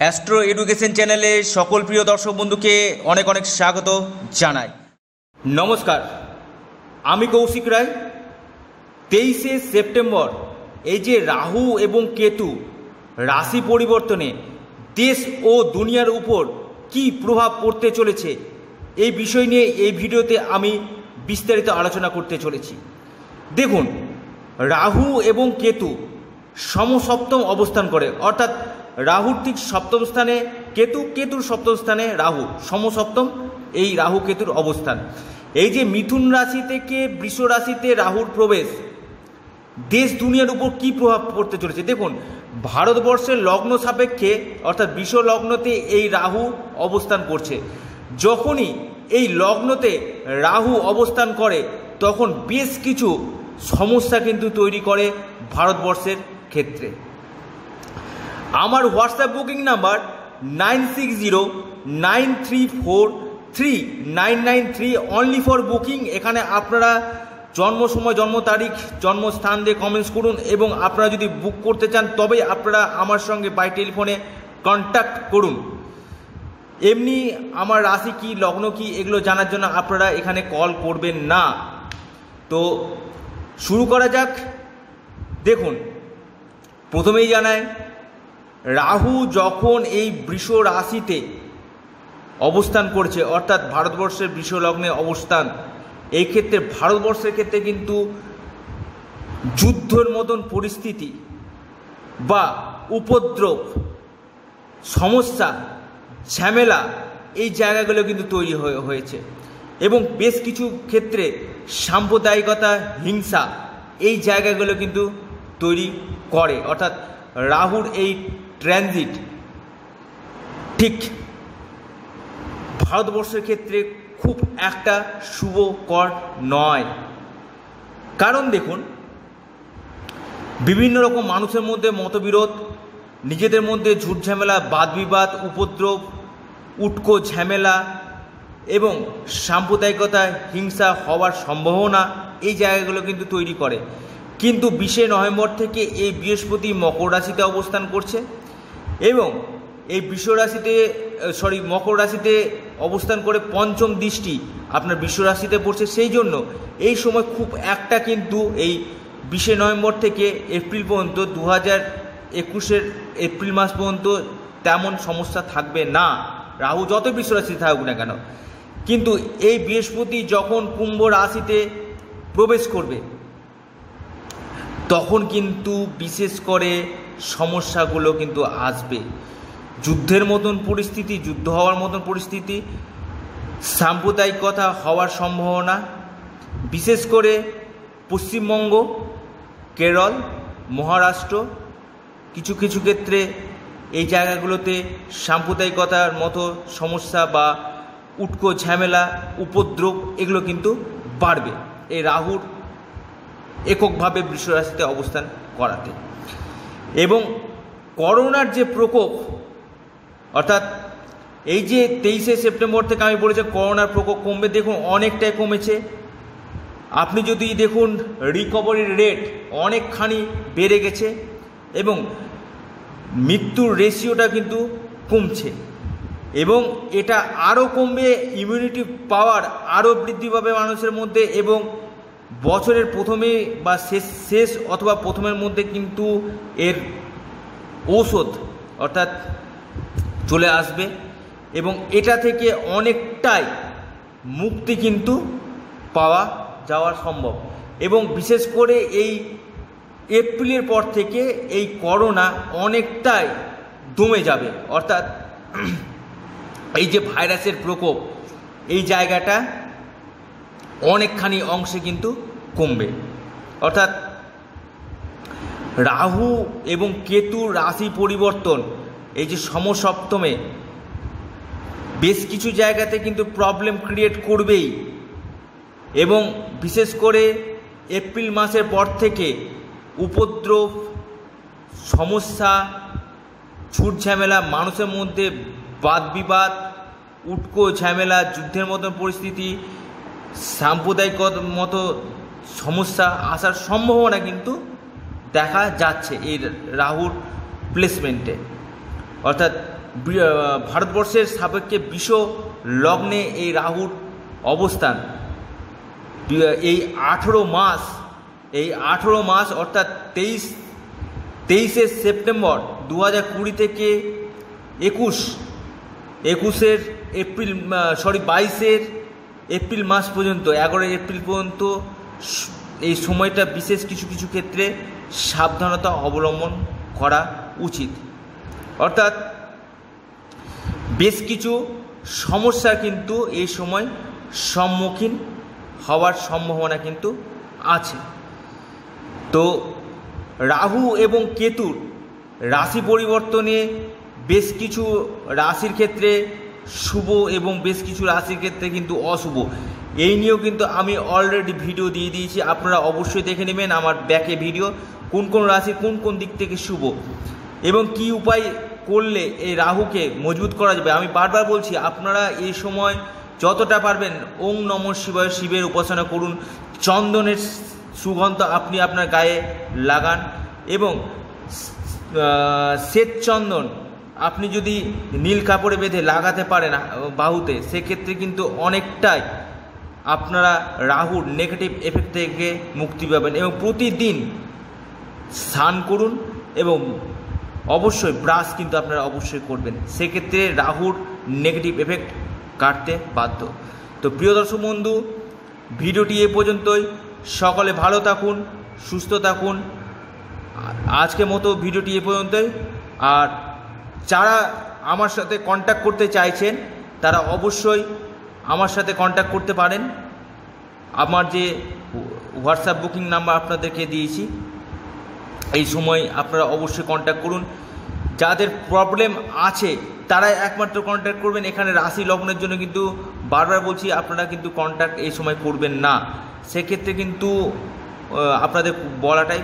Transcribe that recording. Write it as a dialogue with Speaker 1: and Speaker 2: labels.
Speaker 1: Astro education চ্যানেলে সকল প্রিয় দর্শক বন্ধুকে অনেক অনেক স্বাগত জানাই। নমস্কার, আমি কৌশিক রায়। তেইশে সেপ্টেম্বর, এই যে রাহু এবং কেতু রাশি পরিবর্তনে দেশ ও দুনিয়ার উপর কি প্রভাব পড়তে চলেছে, এই বিষয় নিয়ে এই ভিডিওতে আমি বিস্তারিত আলোচনা করতে চলেছি। দেখুন, রাহু এবং কেতু সমসপ্তম অবস্থান করে, অর্থাৎ রাহুর ঠিক সপ্তম স্থানে, কেতু, কেতুর সপ্তম স্থানে রাহু, সমসপ্তম, এই রাহু কেতুর অবস্থান। এই যে মিথুন রাশি থেকে বৃষ রাশিতে রাহুর প্রবেশ, দেশ দুনিয়ার উপর কি প্রভাব পড়তে চলেছে? দেখুন, ভারতবর্ষের লগ্ন সাপেক্ষে, অর্থাৎ বিশ্ব লগ্নতে এই রাহু অবস্থান করছে। যখনই এই লগ্নতে রাহু অবস্থান করে, তখন বেশ কিছু সমস্যা কিন্তু তৈরি করে ভারতবর্ষের ক্ষেত্রে। আমার WhatsApp booking number nine six zero, nine three four, three nine nine three only for booking এখানে আপনারা জন্ম সময়, জন্ম তারিখ, জন্মস্থান দিয়ে কমেন্টস করুন এবং আপনারা যদি বুক করতে চান, তবেই আপনারা আমার সঙ্গে বাই টেলিফোনে কন্ট্যাক্ট করুন। এমনি আমার রাশি কি, লগ্ন কি, এগুলো জানার জন্য আপনারা এখানে কল করবেন না। তো শুরু করা যাক। দেখুন, প্রথমেই জানায় রাহু যখন এই বৃষ রাশিতে অবস্থান করছে, অর্থাৎ ভারতবর্ষের বৃষ লগ্নে অবস্থান, এই ক্ষেত্রে ভারতবর্ষের ক্ষেত্রে কিন্তু যুদ্ধর মতন পরিস্থিতি বা উপদ্রব, সমস্যা, ঝামেলা, এই জায়গাগুলো কিন্তু তৈরি হয়ে হয়েছে। এবং বেশ কিছু ক্ষেত্রে সাম্প্রদায়িকতা, হিংসা, এই জায়গাগুলো কিন্তু তৈরি করে। অর্থাৎ রাহুর এই ট্রানজিট ঠিক ভারতবর্ষের ক্ষেত্রে খুব একটা শুভকর নয়। কারণ দেখুন, বিভিন্ন রকম মানুষের মধ্যে মতবিরোধ, নিজেদের মধ্যে ঝুট ঝামেলা বাদ বিবাদ উপদ্রব, উটকো ঝামেলা এবং সাম্প্রদায়িকতা, হিংসা হওয়ার সম্ভাবনা এই জায়গাগুলো কিন্তু তৈরি করে। কিন্তু বিশে নভেম্বর থেকে এই বৃহস্পতি মকর রাশিতে অবস্থান করছে। এবং এই বিশ্ব রাশিতে সরি মকর রাশিতে অবস্থান করে পঞ্চম দৃষ্টি আপনার বিশ্ব রাশিতে পড়ছে। সেই জন্য এই সময় খুব একটা কিন্তু এই বিশে নভেম্বর থেকে এপ্রিল পর্যন্ত দু হাজার একুশের এপ্রিল মাস পর্যন্ত তেমন সমস্যা থাকবে না। রাহু যত বিশ্ব রাশিতে থাকুক না কেন, কিন্তু এই বৃহস্পতি যখন কুম্ভ রাশিতে প্রবেশ করবে, তখন কিন্তু বিশেষ করে সমস্যাগুলো কিন্তু আসবে। যুদ্ধের মতন পরিস্থিতি, যুদ্ধ হওয়ার মতন পরিস্থিতি সাম্প্রদায়িকতা হওয়ার সম্ভাবনা, বিশেষ করে পশ্চিমবঙ্গ, কেরল, মহারাষ্ট্র, কিছু কিছু ক্ষেত্রে এই জায়গাগুলোতে সাম্প্রদায়িকতার মতো সমস্যা বা উটকো ঝামেলা, উপদ্রব এগুলো কিন্তু বাড়বে। এই রাহুর এককভাবে বৃষরাশিতে অবস্থান করাতে। এবং করোনার যে প্রকোপ, অর্থাৎ এই যে তেইশে সেপ্টেম্বর থেকে আমি বলেছি করোনার প্রকোপ কমবে, দেখুন অনেকটাই কমেছে। আপনি যদি দেখুন রিকভারির রেট অনেকখানি বেড়ে গেছে এবং মৃত্যুর রেশিওটা কিন্তু কমছে এবং এটা আরও কমবে ইমিউনিটি পাওয়ার আরও বৃদ্ধি পাবে মানুষের মধ্যে এবং বছরের প্রথমে বা শেষ শেষ অথবা প্রথমের মধ্যে কিন্তু এর ঔষধ অর্থাৎ চলে আসবে এবং এটা থেকে অনেকটাই মুক্তি কিন্তু পাওয়া যাওয়া সম্ভব। এবং বিশেষ করে এই এপ্রিলের পর থেকে এই করোনা অনেকটাই দমে যাবে। অর্থাৎ এই যে ভাইরাসের প্রকোপ, এই জায়গাটা অনেকখানি অংশে কিন্তু কমবে। অর্থাৎ রাহু এবং কেতুর রাশি পরিবর্তন, এই যে সমসপ্তমে, বেশ কিছু জায়গাতে কিন্তু প্রবলেম ক্রিয়েট করবেই। এবং বিশেষ করে এপ্রিল মাসের পর থেকে উপদ্রব, সমস্যা ছুট ঝামেলা, মানুষের মধ্যে বাদ বিবাদ উটকো ঝামেলা, যুদ্ধের মতন পরিস্থিতি সাম্প্রদায়িক মতো সমস্যা আসার সম্ভাবনা কিন্তু দেখা যাচ্ছে এই রাহুর প্লেসমেন্টে অর্থাৎ ভারতবর্ষের সাপেক্ষে বিশ্ব লগ্নে এই রাহুর অবস্থান। এই আঠেরো মাস, এই আঠেরো মাস অর্থাৎ তেইশ, তেইশে সেপ্টেম্বর দু হাজার কুড়ি থেকে একুশ, একুশের এপ্রিল সরি বাইশের এপ্রিল মাস পর্যন্ত, এগারোই এপ্রিল পর্যন্ত এই সময়টা বিশেষ কিছু কিছু ক্ষেত্রে সাবধানতা অবলম্বন করা উচিত। অর্থাৎ বেশ কিছু সমস্যা কিন্তু এই সময় সম্মুখীন হওয়ার সম্ভাবনা কিন্তু আছে। তো রাহু এবং কেতুর রাশি পরিবর্তনে বেশ কিছু রাশির ক্ষেত্রে শুভ এবং বেশ কিছু রাশির ক্ষেত্রে কিন্তু অশুভ। এই নিয়েও কিন্তু আমি অলরেডি ভিডিও দিয়ে দিয়েছি, আপনারা অবশ্যই দেখে নেবেন আমার ব্যাকে ভিডিও কোন কোন রাশি কোন কোন দিক থেকে শুভ। এবং কি উপায় করলে এই রাহুকে মজবুত করা যাবে, আমি বারবার বলছি, আপনারা এই সময় যতটা পারবেন ওং নম শিবায় শিবের উপাসনা করুন, চন্দনের সুগন্ধ আপনি আপনার গায়ে লাগান এবং শ্বেত চন্দন আপনি যদি নীল কাপড়ে বেঁধে লাগাতে পারেন বাহুতে, সেক্ষেত্রে কিন্তু অনেকটাই আপনারা রাহুর নেগেটিভ এফেক্ট থেকে মুক্তি পাবেন এবং প্রতিদিন স্নান করুন এবং অবশ্যই ব্রাশ কিন্তু আপনারা অবশ্যই করবেন। সেক্ষেত্রে রাহুর নেগেটিভ এফেক্ট কাটতে বাধ্য। তো প্রিয় দর্শক বন্ধু, ভিডিওটি এ পর্যন্তই। সকলে ভালো থাকুন, সুস্থ থাকুন। আ- আজকের মতো ভিডিওটি এ পর্যন্তই। আর যারা আমার সাথে কন্ট্যাক্ট করতে চাইছেন, তারা অবশ্যই আমার সাথে কন্ট্যাক্ট করতে পারেন। আমার যে হোয়াটসঅ্যাপ বুকিং নাম্বার আপনাদেরকে দিয়েছি, এই সময় আপনারা অবশ্যই কন্ট্যাক্ট করুন। যাদের প্রবলেম আছে, তারাই একমাত্র কন্ট্যাক্ট করবেন। এখানে রাশি লগ্নের জন্য কিন্তু বারবার বলছি, আপনারা কিন্তু কন্ট্যাক্ট এই সময় করবেন না। সেক্ষেত্রে কিন্তু আপনাদের বলাটাই